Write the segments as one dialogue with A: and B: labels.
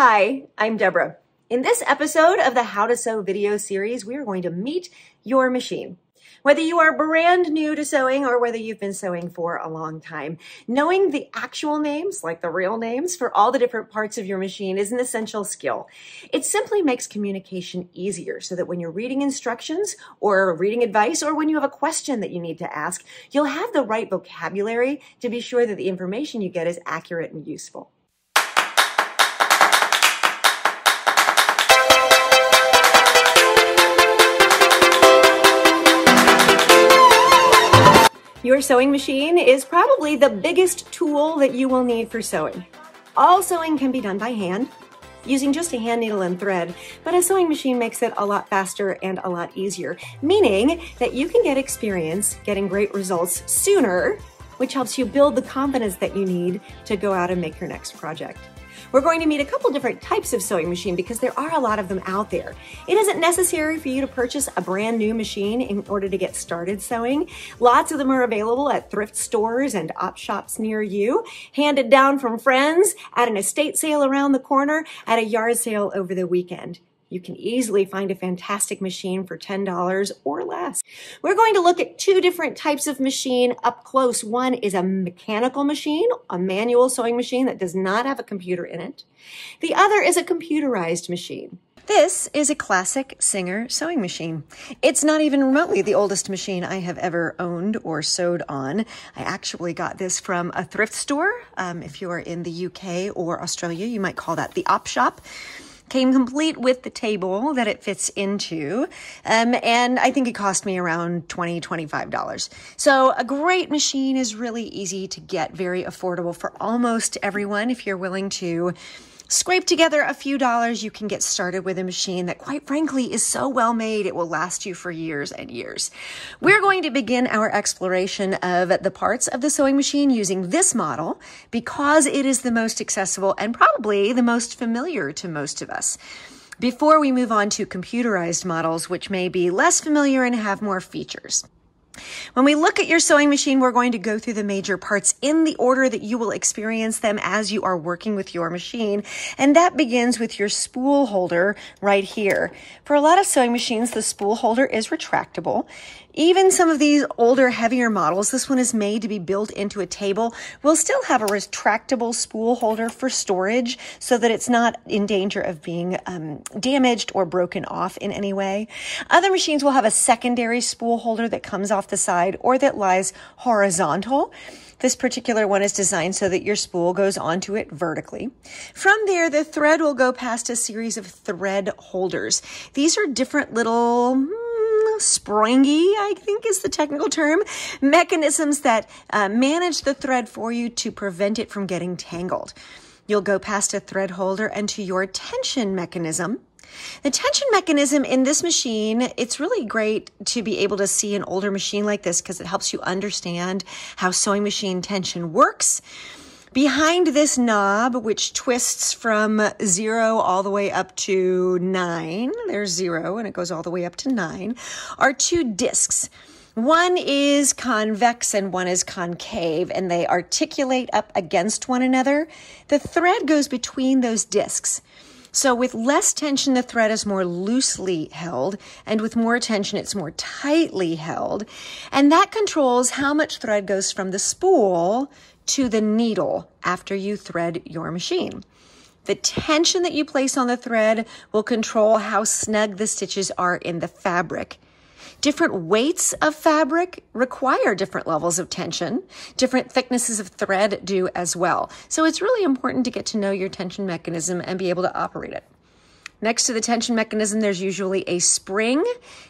A: Hi, I'm Deborah. In this episode of the How to Sew video series, we are going to meet your machine. Whether you are brand new to sewing or whether you've been sewing for a long time, knowing the actual names, like the real names for all the different parts of your machine is an essential skill. It simply makes communication easier so that when you're reading instructions or reading advice or when you have a question that you need to ask, you'll have the right vocabulary to be sure that the information you get is accurate and useful. Your sewing machine is probably the biggest tool that you will need for sewing. All sewing can be done by hand, using just a hand needle and thread, but a sewing machine makes it a lot faster and a lot easier, meaning that you can get experience getting great results sooner, which helps you build the confidence that you need to go out and make your next project. We're going to meet a couple different types of sewing machine because there are a lot of them out there. It isn't necessary for you to purchase a brand new machine in order to get started sewing. Lots of them are available at thrift stores and op shops near you, handed down from friends, at an estate sale around the corner, at a yard sale over the weekend you can easily find a fantastic machine for $10 or less. We're going to look at two different types of machine up close. One is a mechanical machine, a manual sewing machine that does not have a computer in it. The other is a computerized machine. This is a classic Singer sewing machine. It's not even remotely the oldest machine I have ever owned or sewed on. I actually got this from a thrift store. Um, if you are in the UK or Australia, you might call that the op shop came complete with the table that it fits into. Um, and I think it cost me around $20, $25. So a great machine is really easy to get, very affordable for almost everyone if you're willing to Scrape together a few dollars, you can get started with a machine that, quite frankly, is so well made it will last you for years and years. We're going to begin our exploration of the parts of the sewing machine using this model because it is the most accessible and probably the most familiar to most of us before we move on to computerized models, which may be less familiar and have more features. When we look at your sewing machine, we're going to go through the major parts in the order that you will experience them as you are working with your machine. And that begins with your spool holder right here. For a lot of sewing machines, the spool holder is retractable. Even some of these older, heavier models, this one is made to be built into a table, will still have a retractable spool holder for storage so that it's not in danger of being um, damaged or broken off in any way. Other machines will have a secondary spool holder that comes off the side or that lies horizontal. This particular one is designed so that your spool goes onto it vertically. From there, the thread will go past a series of thread holders. These are different little hmm, springy, I think is the technical term, mechanisms that uh, manage the thread for you to prevent it from getting tangled. You'll go past a thread holder and to your tension mechanism. The tension mechanism in this machine, it's really great to be able to see an older machine like this because it helps you understand how sewing machine tension works. Behind this knob, which twists from zero all the way up to nine, there's zero and it goes all the way up to nine, are two discs. One is convex and one is concave, and they articulate up against one another. The thread goes between those discs. So with less tension, the thread is more loosely held, and with more tension, it's more tightly held. And that controls how much thread goes from the spool to the needle after you thread your machine. The tension that you place on the thread will control how snug the stitches are in the fabric. Different weights of fabric require different levels of tension. Different thicknesses of thread do as well. So it's really important to get to know your tension mechanism and be able to operate it. Next to the tension mechanism, there's usually a spring.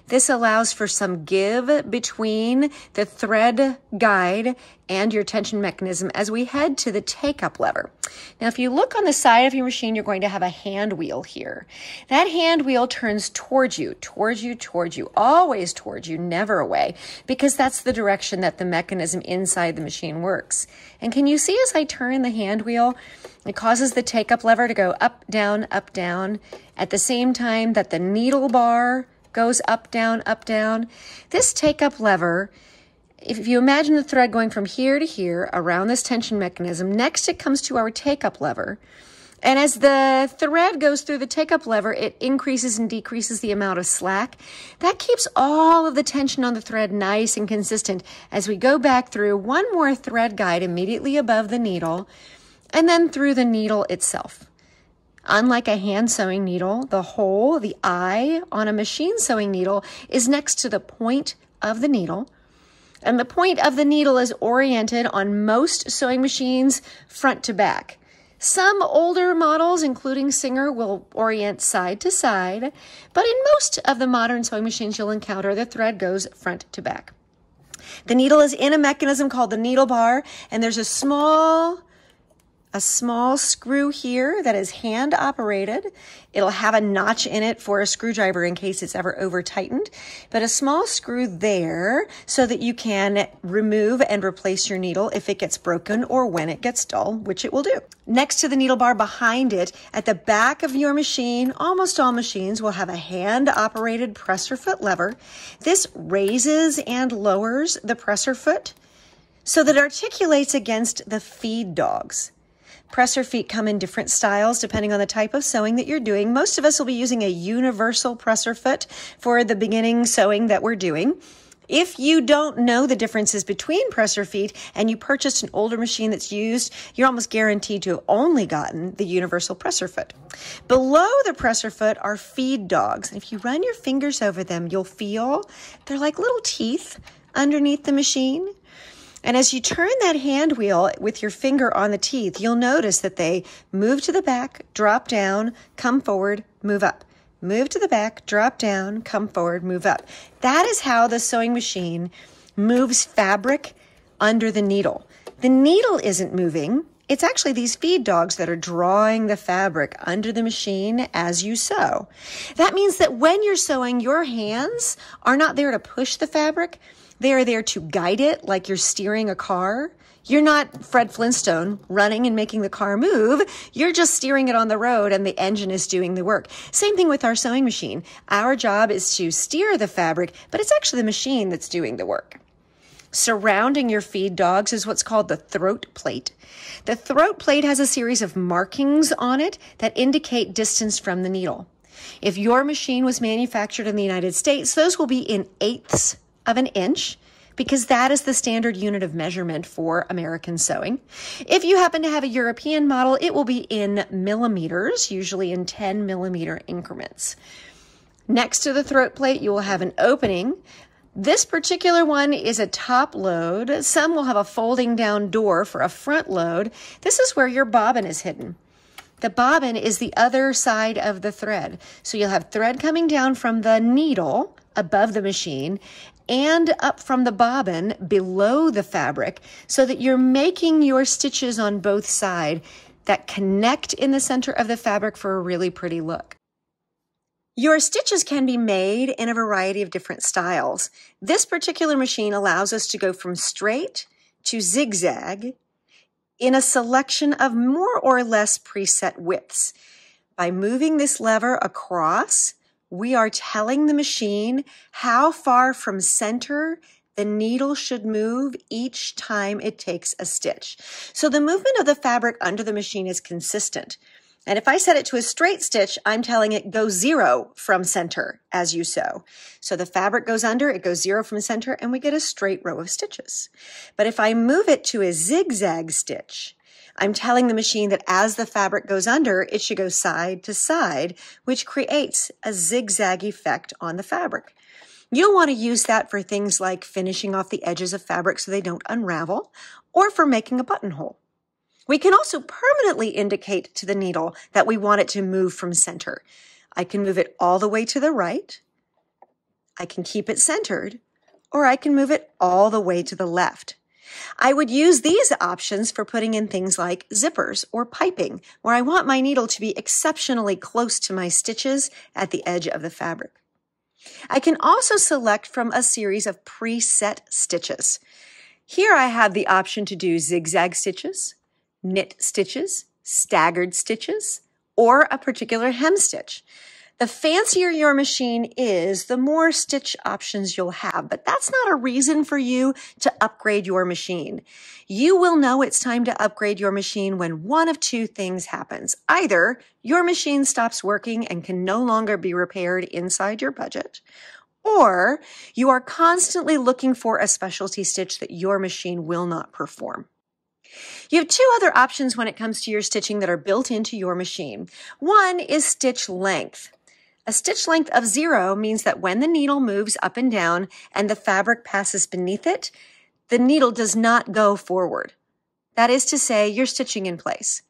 A: This allows for some give between the thread guide and your tension mechanism as we head to the take-up lever. Now, if you look on the side of your machine, you're going to have a hand wheel here. That hand wheel turns towards you, towards you, towards you, always towards you, never away, because that's the direction that the mechanism inside the machine works. And can you see as I turn the hand wheel, it causes the take-up lever to go up, down, up, down, at the same time that the needle bar goes up, down, up, down. This take-up lever, if you imagine the thread going from here to here around this tension mechanism, next it comes to our take-up lever. And as the thread goes through the take up lever, it increases and decreases the amount of slack. That keeps all of the tension on the thread nice and consistent as we go back through one more thread guide immediately above the needle and then through the needle itself. Unlike a hand sewing needle, the hole, the eye on a machine sewing needle is next to the point of the needle. And the point of the needle is oriented on most sewing machines front to back. Some older models, including Singer, will orient side to side, but in most of the modern sewing machines you'll encounter, the thread goes front to back. The needle is in a mechanism called the needle bar, and there's a small a small screw here that is hand operated. It'll have a notch in it for a screwdriver in case it's ever over tightened, but a small screw there so that you can remove and replace your needle if it gets broken or when it gets dull, which it will do. Next to the needle bar behind it, at the back of your machine, almost all machines will have a hand operated presser foot lever. This raises and lowers the presser foot so that it articulates against the feed dogs. Presser feet come in different styles depending on the type of sewing that you're doing. Most of us will be using a universal presser foot for the beginning sewing that we're doing. If you don't know the differences between presser feet and you purchased an older machine that's used, you're almost guaranteed to have only gotten the universal presser foot. Below the presser foot are feed dogs. And if you run your fingers over them, you'll feel they're like little teeth underneath the machine. And as you turn that hand wheel with your finger on the teeth, you'll notice that they move to the back, drop down, come forward, move up. Move to the back, drop down, come forward, move up. That is how the sewing machine moves fabric under the needle. The needle isn't moving. It's actually these feed dogs that are drawing the fabric under the machine as you sew. That means that when you're sewing, your hands are not there to push the fabric. They are there to guide it like you're steering a car. You're not Fred Flintstone running and making the car move. You're just steering it on the road and the engine is doing the work. Same thing with our sewing machine. Our job is to steer the fabric, but it's actually the machine that's doing the work. Surrounding your feed dogs is what's called the throat plate. The throat plate has a series of markings on it that indicate distance from the needle. If your machine was manufactured in the United States, those will be in eighths of an inch because that is the standard unit of measurement for American sewing. If you happen to have a European model, it will be in millimeters, usually in 10 millimeter increments. Next to the throat plate, you will have an opening. This particular one is a top load. Some will have a folding down door for a front load. This is where your bobbin is hidden. The bobbin is the other side of the thread. So you'll have thread coming down from the needle above the machine and up from the bobbin below the fabric so that you're making your stitches on both sides that connect in the center of the fabric for a really pretty look. Your stitches can be made in a variety of different styles. This particular machine allows us to go from straight to zigzag in a selection of more or less preset widths. By moving this lever across, we are telling the machine how far from center the needle should move each time it takes a stitch. So the movement of the fabric under the machine is consistent. And if I set it to a straight stitch, I'm telling it go zero from center as you sew. So the fabric goes under, it goes zero from center, and we get a straight row of stitches. But if I move it to a zigzag stitch, I'm telling the machine that as the fabric goes under, it should go side to side, which creates a zigzag effect on the fabric. You'll want to use that for things like finishing off the edges of fabric so they don't unravel, or for making a buttonhole. We can also permanently indicate to the needle that we want it to move from center. I can move it all the way to the right. I can keep it centered, or I can move it all the way to the left. I would use these options for putting in things like zippers or piping, where I want my needle to be exceptionally close to my stitches at the edge of the fabric. I can also select from a series of preset stitches. Here I have the option to do zigzag stitches, knit stitches, staggered stitches, or a particular hem stitch. The fancier your machine is, the more stitch options you'll have, but that's not a reason for you to upgrade your machine. You will know it's time to upgrade your machine when one of two things happens. Either your machine stops working and can no longer be repaired inside your budget, or you are constantly looking for a specialty stitch that your machine will not perform. You have two other options when it comes to your stitching that are built into your machine. One is stitch length. A stitch length of zero means that when the needle moves up and down and the fabric passes beneath it, the needle does not go forward. That is to say, you're stitching in place.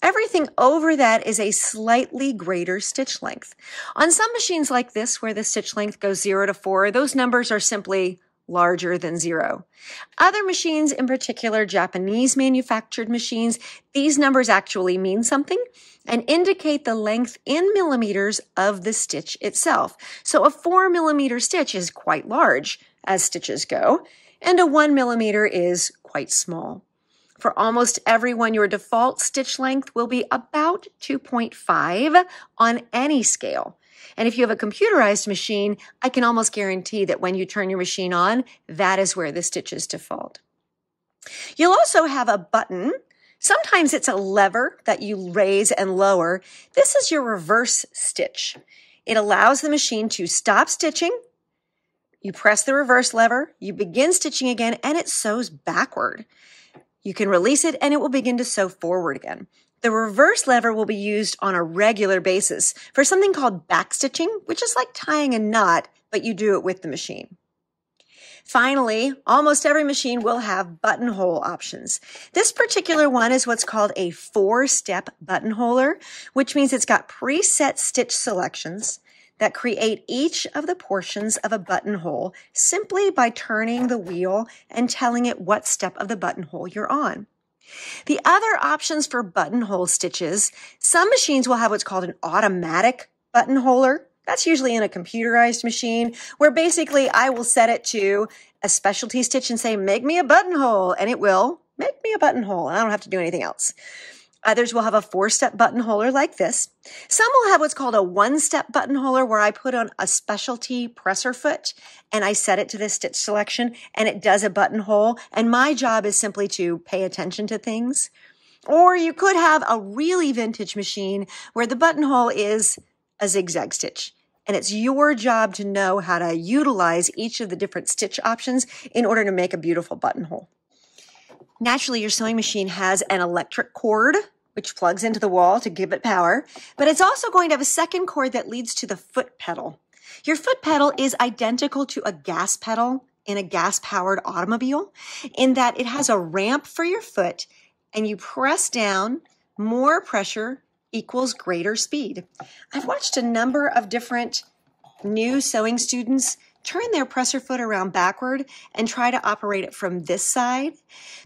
A: Everything over that is a slightly greater stitch length. On some machines like this, where the stitch length goes zero to four, those numbers are simply larger than zero. Other machines, in particular Japanese manufactured machines, these numbers actually mean something and indicate the length in millimeters of the stitch itself. So a four millimeter stitch is quite large as stitches go, and a one millimeter is quite small. For almost everyone, your default stitch length will be about 2.5 on any scale. And if you have a computerized machine, I can almost guarantee that when you turn your machine on, that is where the stitches default. You'll also have a button. Sometimes it's a lever that you raise and lower. This is your reverse stitch. It allows the machine to stop stitching. You press the reverse lever, you begin stitching again, and it sews backward. You can release it and it will begin to sew forward again. The reverse lever will be used on a regular basis for something called backstitching, which is like tying a knot, but you do it with the machine. Finally, almost every machine will have buttonhole options. This particular one is what's called a four-step buttonholer, which means it's got preset stitch selections that create each of the portions of a buttonhole simply by turning the wheel and telling it what step of the buttonhole you're on. The other options for buttonhole stitches, some machines will have what's called an automatic buttonholer. That's usually in a computerized machine where basically I will set it to a specialty stitch and say, make me a buttonhole, and it will make me a buttonhole, and I don't have to do anything else. Others will have a four step buttonholer like this. Some will have what's called a one step buttonholer where I put on a specialty presser foot and I set it to this stitch selection and it does a buttonhole. And my job is simply to pay attention to things. Or you could have a really vintage machine where the buttonhole is a zigzag stitch. And it's your job to know how to utilize each of the different stitch options in order to make a beautiful buttonhole. Naturally, your sewing machine has an electric cord which plugs into the wall to give it power, but it's also going to have a second cord that leads to the foot pedal. Your foot pedal is identical to a gas pedal in a gas powered automobile in that it has a ramp for your foot and you press down, more pressure equals greater speed. I've watched a number of different new sewing students turn their presser foot around backward and try to operate it from this side.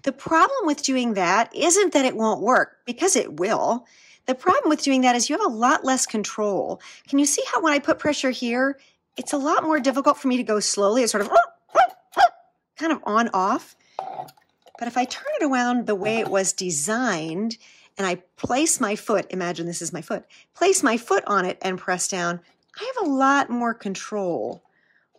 A: The problem with doing that isn't that it won't work, because it will. The problem with doing that is you have a lot less control. Can you see how when I put pressure here, it's a lot more difficult for me to go slowly. It's sort of kind of on off. But if I turn it around the way it was designed and I place my foot, imagine this is my foot, place my foot on it and press down, I have a lot more control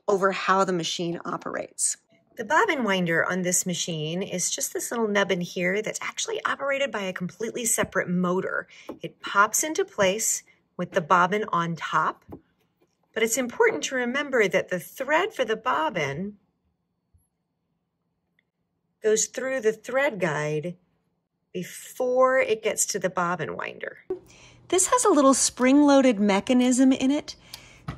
A: over how the machine operates. The bobbin winder on this machine is just this little nubbin here that's actually operated by a completely separate motor. It pops into place with the bobbin on top, but it's important to remember that the thread for the bobbin goes through the thread guide before it gets to the bobbin winder. This has a little spring-loaded mechanism in it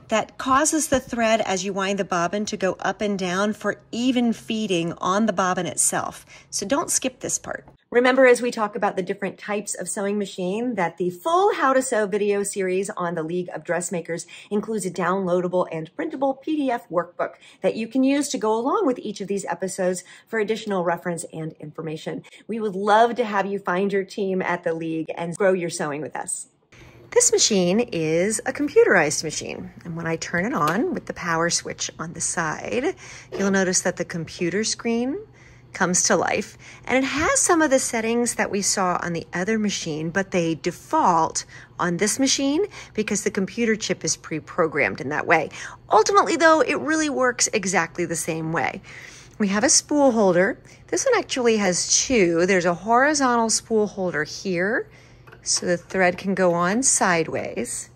A: that causes the thread as you wind the bobbin to go up and down for even feeding on the bobbin itself. So don't skip this part. Remember as we talk about the different types of sewing machine that the full How to Sew video series on the League of Dressmakers includes a downloadable and printable PDF workbook that you can use to go along with each of these episodes for additional reference and information. We would love to have you find your team at the League and grow your sewing with us. This machine is a computerized machine. And when I turn it on with the power switch on the side, you'll notice that the computer screen comes to life and it has some of the settings that we saw on the other machine, but they default on this machine because the computer chip is pre-programmed in that way. Ultimately though, it really works exactly the same way. We have a spool holder. This one actually has two. There's a horizontal spool holder here, so the thread can go on sideways.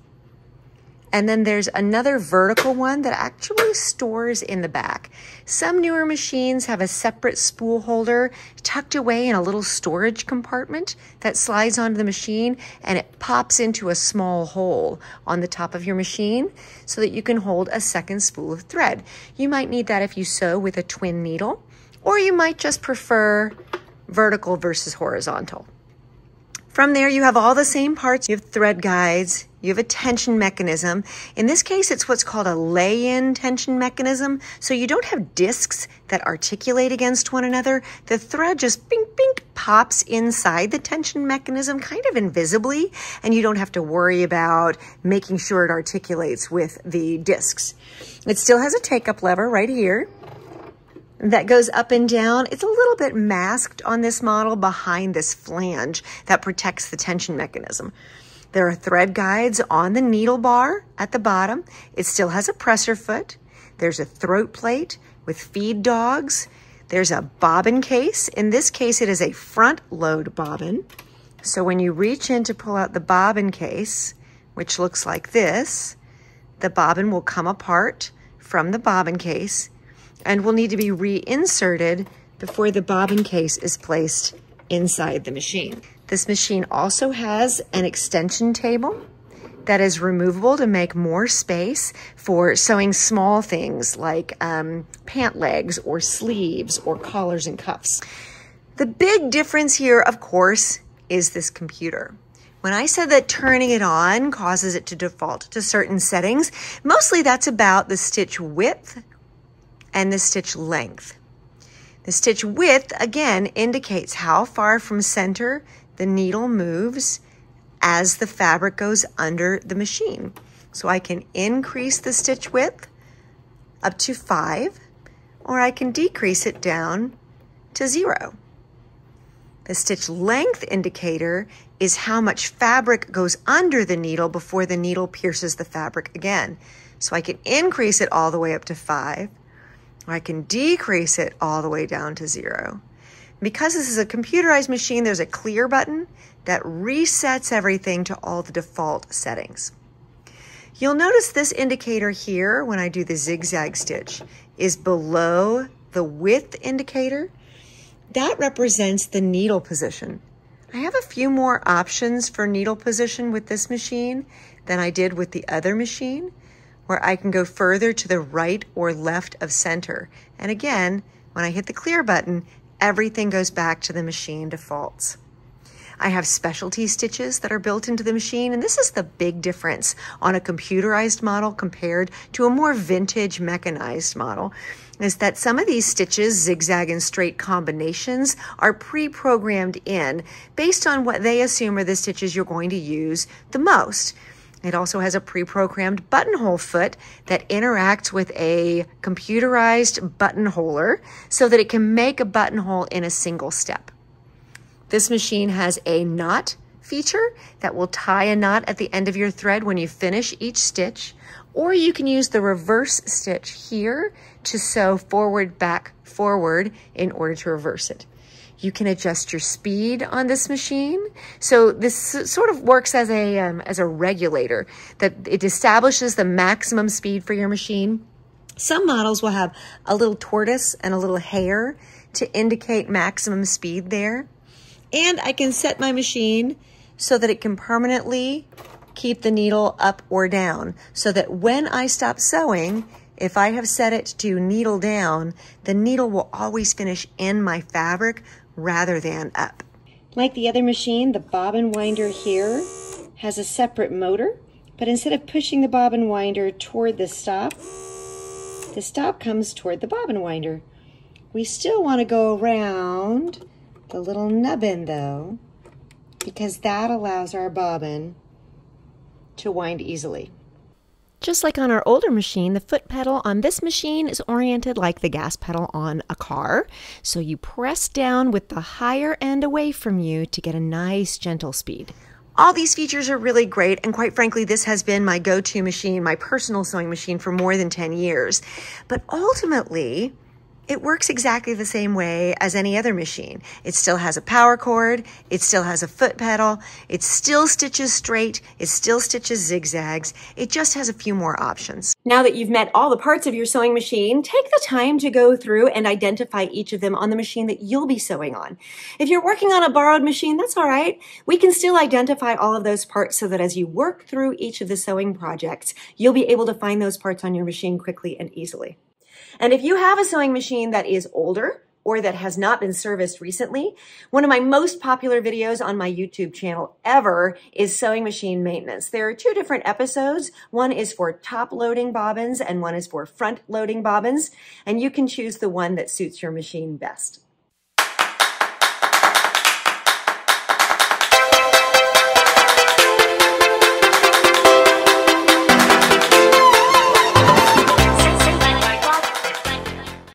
A: And then there's another vertical one that actually stores in the back. Some newer machines have a separate spool holder tucked away in a little storage compartment that slides onto the machine and it pops into a small hole on the top of your machine so that you can hold a second spool of thread. You might need that if you sew with a twin needle, or you might just prefer vertical versus horizontal. From there, you have all the same parts. You have thread guides, you have a tension mechanism. In this case, it's what's called a lay-in tension mechanism. So you don't have discs that articulate against one another. The thread just bink, bink, pops inside the tension mechanism kind of invisibly, and you don't have to worry about making sure it articulates with the discs. It still has a take-up lever right here that goes up and down. It's a little bit masked on this model behind this flange that protects the tension mechanism. There are thread guides on the needle bar at the bottom. It still has a presser foot. There's a throat plate with feed dogs. There's a bobbin case. In this case, it is a front load bobbin. So when you reach in to pull out the bobbin case, which looks like this, the bobbin will come apart from the bobbin case and will need to be reinserted before the bobbin case is placed inside the machine. This machine also has an extension table that is removable to make more space for sewing small things like um, pant legs or sleeves or collars and cuffs. The big difference here, of course, is this computer. When I said that turning it on causes it to default to certain settings, mostly that's about the stitch width and the stitch length. The stitch width, again, indicates how far from center the needle moves as the fabric goes under the machine. So I can increase the stitch width up to five, or I can decrease it down to zero. The stitch length indicator is how much fabric goes under the needle before the needle pierces the fabric again. So I can increase it all the way up to five, I can decrease it all the way down to zero. Because this is a computerized machine, there's a clear button that resets everything to all the default settings. You'll notice this indicator here when I do the zigzag stitch is below the width indicator. That represents the needle position. I have a few more options for needle position with this machine than I did with the other machine, where I can go further to the right or left of center. And again, when I hit the clear button, everything goes back to the machine defaults. I have specialty stitches that are built into the machine, and this is the big difference on a computerized model compared to a more vintage mechanized model, is that some of these stitches, zigzag and straight combinations, are pre-programmed in based on what they assume are the stitches you're going to use the most. It also has a pre-programmed buttonhole foot that interacts with a computerized buttonholer so that it can make a buttonhole in a single step. This machine has a knot feature that will tie a knot at the end of your thread when you finish each stitch, or you can use the reverse stitch here to sew forward, back, forward in order to reverse it. You can adjust your speed on this machine. So this sort of works as a, um, as a regulator that it establishes the maximum speed for your machine. Some models will have a little tortoise and a little hare to indicate maximum speed there. And I can set my machine so that it can permanently keep the needle up or down so that when I stop sewing, if I have set it to needle down, the needle will always finish in my fabric rather than up. Like the other machine, the bobbin winder here has a separate motor, but instead of pushing the bobbin winder toward the stop, the stop comes toward the bobbin winder. We still want to go around the little nubbin though, because that allows our bobbin to wind easily. Just like on our older machine, the foot pedal on this machine is oriented like the gas pedal on a car. So you press down with the higher end away from you to get a nice gentle speed. All these features are really great, and quite frankly, this has been my go-to machine, my personal sewing machine for more than 10 years. But ultimately, it works exactly the same way as any other machine. It still has a power cord, it still has a foot pedal, it still stitches straight, it still stitches zigzags, it just has a few more options. Now that you've met all the parts of your sewing machine, take the time to go through and identify each of them on the machine that you'll be sewing on. If you're working on a borrowed machine, that's all right. We can still identify all of those parts so that as you work through each of the sewing projects, you'll be able to find those parts on your machine quickly and easily. And if you have a sewing machine that is older or that has not been serviced recently, one of my most popular videos on my YouTube channel ever is sewing machine maintenance. There are two different episodes. One is for top loading bobbins and one is for front loading bobbins. And you can choose the one that suits your machine best.